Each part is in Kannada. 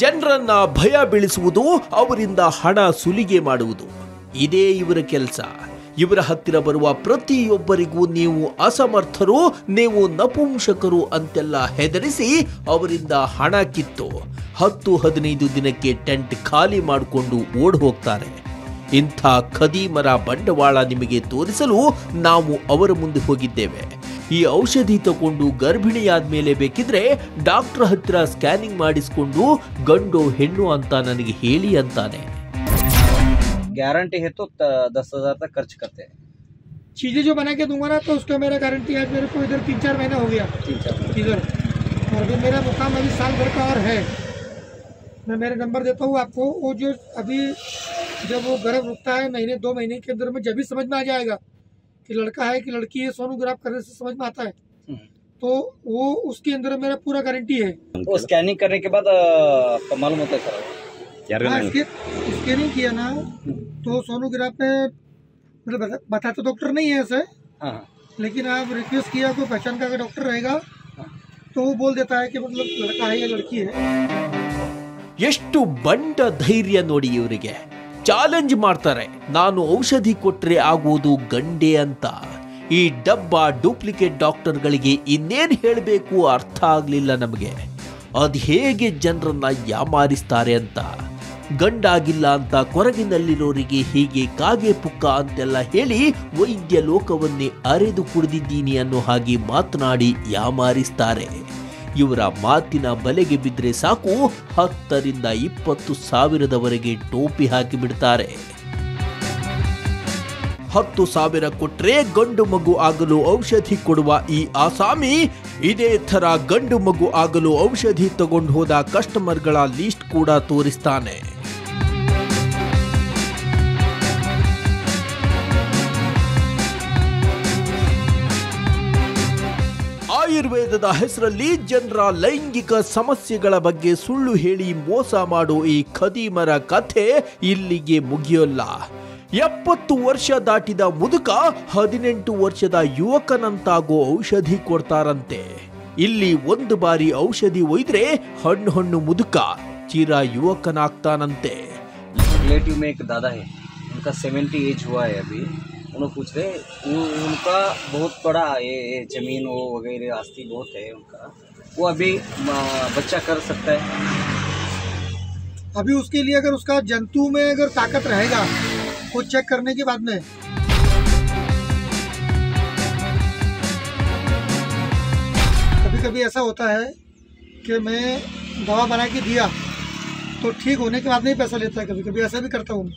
ಜನರನ್ನ ಭಯ ಬೀಳಿಸುವುದು, ಅವರಿಂದ ಹಣ ಸುಲಿಗೆ ಮಾಡುವುದು. ಇದೇ ಇವರ ಕೆಲಸ. ಇವರ ಹತ್ತಿರ ಬರುವ ಪ್ರತಿಯೊಬ್ಬರಿಗೂ ನೀವು ಅಸಮರ್ಥರು, ನೀವು ನಪುಂಸಕರು ಅಂತೆಲ್ಲ ಹೆದರಿಸಿ ಅವರಿಂದ ಹಣ ಕಿತ್ತು. ಹತ್ತು ಹದಿನೈದು ದಿನಕ್ಕೆ ಟೆಂಟ್ ಖಾಲಿ ಮಾಡಿಕೊಂಡು ಓಡ್ ಹೋಗ್ತಾರೆ. ಇಂಥ ಖದೀಮರ ಬಂಡವಾಳ ನಿಮಗೆ ತೋರಿಸಲು ನಾವು ಅವರ ಮುಂದೆ ಹೋಗಿದ್ದೇವೆ. ಈ ಔಷಧಿ ತಗೊಂಡು ಗರ್ಭಿಣಿಯಾದ ಮೇಲೆ ಬೇಕಿದ್ರೆ ಡಾಕ್ಟರ್ ಹತ್ರ ಸ್ಕ್ಯಾನಿಂಗ್ ಮಾಡಿಸ್ಕೊಂಡು ಗಂಡು ಹೆಣ್ಣು ಅಂತ ನನಗೆ ಹೇಳಿ ಅಂತಾನೆ गारंटी है तो त- दस हजार तक खर्च करते हैं चीज़ें जो बना के दूंगा ना तो उसका मेरा गारंटी आज मेरे को इधर तीन चार महीना हो गया तीन चार इधर और अभी मेरा मुकाम अभी साल भर का और है मैं मेरा नंबर देता हूँ आपको वो जो अभी जब वो गर्भ रुकता है महीने दो महीने के अंदर में जब भी समझ में आ जाएगा कि लड़का है कि लड़की है सोनोग्राफ करने से समझ में आता है हम्म। तो वो उसके अंदर मेरा पूरा गारंटी है वो स्कैनिंग करने के बाद अ, आपको मालूम होता है सर हाँ इसके स्कैनिंग किया ना तो सोनोग्राफ में मतलब बता, बताते डॉक्टर नहीं है ऐसे हाँ हाँ लेकिन आप रिक्वेस्ट किया कोई पहचान का अगर डॉक्टर रहेगा तो वो बोल देता है कि मतलब लड़का है या लड़की है ಎಷ್ಟು ಬಂಡ ಧೈರ್ಯ ನೋಡಿ ಇವರಿಗೆ ಚಾಲೆಂಜ್ ಮಾಡ್ತಾರೆ. ನಾನು ಔಷಧಿ ಕೊಟ್ಟರೆ ಆಗುವುದು ಗಂಡೆ ಅಂತ. ಈ ಡಬ್ಬ ಡೂಪ್ಲಿಕೇಟ್ ಡಾಕ್ಟರ್ಗಳಿಗೆ ಇನ್ನೇನು ಹೇಳಬೇಕು ಅರ್ಥ ಆಗಲಿಲ್ಲ ನಮಗೆ. ಅದು ಹೇಗೆ ಜನರನ್ನು ಯಾಮಾರಿಸ್ತಾರೆ ಅಂತ. ಗಂಡಾಗಿಲ್ಲ ಅಂತ ಕೊರಗಿನಲ್ಲಿರೋರಿಗೆ ಹೀಗೆ ಕಾಗೆ ಪುಕ್ಕ ಅಂತೆಲ್ಲ ಹೇಳಿ ವೈದ್ಯ ಲೋಕವನ್ನೇ ಅರೆದು ಕುಡಿದಿದ್ದೀನಿ ಅನ್ನೋ ಹಾಗೆ ಮಾತನಾಡಿ ಯಾಮಾರಿಸ್ತಾರೆ. ಇವರ ಮಾತಿನ ಬಲೆಗೆ ಬಿದ್ದರೆ ಸಾಕು, ಹತ್ತರಿಂದ ಇಪ್ಪತ್ತು ಸಾವಿರದವರೆಗೆ ಟೋಪಿ ಹಾಕಿಬಿಡ್ತಾರೆ. ಹತ್ತು ಸಾವಿರ ಕೊಟ್ರೆ ಗಂಡು ಮಗು ಆಗಲು ಔಷಧಿ ಕೊಡುವ ಈ ಆಸಾಮಿ, ಇದೇ ಥರ ಗಂಡು ಮಗು ಆಗಲು ಔಷಧಿ ತಗೊಂಡು ಹೋದ ಕಸ್ಟಮರ್ಗಳ ಲೀಸ್ಟ್ ಕೂಡ ತೋರಿಸ್ತಾನೆ. ಆಯುರ್ವೇದದ ಹೆಸರಲ್ಲಿ ಜನರ ಲೈಂಗಿಕ ಸಮಸ್ಯೆಗಳ ಬಗ್ಗೆ ಸುಳ್ಳು ಹೇಳಿ ಮೋಸ ಮಾಡೋ ಈ ಖದೀಮರ ಕಥೆ ಇಲ್ಲಿಗೆ ಮುಗಿಯೋಲ್ಲ. ಎಪ್ಪತ್ತು ವರ್ಷ ದಾಟಿದ ಮುದುಕ ಹದಿನೆಂಟು ವರ್ಷದ ಯುವಕನಂತಾಗೋ ಔಷಧಿ ಕೊಡ್ತಾರಂತೆ. ಇಲ್ಲಿ ಒಂದು ಬಾರಿ ಔಷಧಿ ಒಯ್ದ್ರೆ ಹಣ್ಣು ಹಣ್ಣು ಮುದುಕ ಚಿರ ಯುವಕನಾಗ್ತಾನಂತೆ. ರಿಲೇಟಿವ್ ಮೇ ದಾದಾ ಏಜ್ ಹುವಾ ಹೈ ಅಭಿ उन्होंने पूछ रहे उन- उनका बहुत बड़ा ये ये ज़मीन वो वगैरह आस्ती बहुत है उनका। वो अभी बच्चा कर सकता है। अभी उसके लिए अगर उसका जंतु में अगर ताकत रहेगा वो चेक करने के बाद में। कभी कभी ऐसा होता है कि मैं दवा बना के दिया तो ठीक होने के बाद नहीं पैसा लेता है कभी कभी ऐसा भी करता हूँ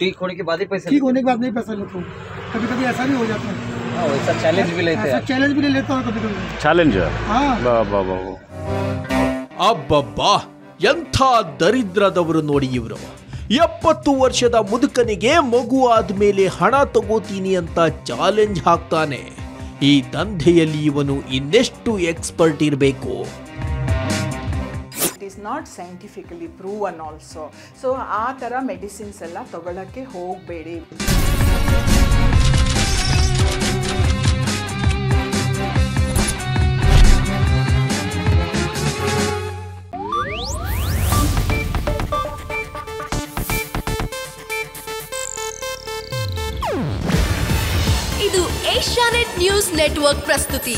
ठीक होने के बाद ही पैसे ठीक होने के बाद नहीं पैसा लेता हूँ कभी कभी ऐसा भी हो जाता है हाँ, वैसा चैलेंज भी लेते ऐसा हैं चैलेंज भी ले लेता हूँ कभी कभी ಚಾಲೆಂಜ್ हाँ ಬಾ ಬಾ ಬಾ ಬಾ. ಅಬ್ಬಬ್ಬಾ ಎಂಥ ದರಿದ್ರದವರು ನೋಡಿ ಇವರು ಎಪ್ಪತ್ತು ವರ್ಷದ ಮುದುಕನಿಗೆ ಮಗು ಆದ್ಮೇಲೆ ಹಣ ತಗೋತೀನಿ ಅಂತ ಚಾಲೆಂಜ್ ಹಾಕ್ತಾನೆ ಈ ದಂಧೆಯಲ್ಲಿ ಇವನು ಇನ್ನೆಷ್ಟು ಎಕ್ಸ್ಪರ್ಟ್ ಇರಬೇಕು It is not scientifically proven also so ಆ ಥರ ಮೆಡಿಸಿನ್ಸ್ ಎಲ್ಲ ತಗೊಳ್ಳೋಕ್ಕೆ ಹೋಗಬೇಡಿ. ಇದು ಏಷ್ಯಾನೆಟ್ ನ್ಯೂಸ್ ನೆಟ್ವರ್ಕ್ ಪ್ರಸ್ತುತಿ.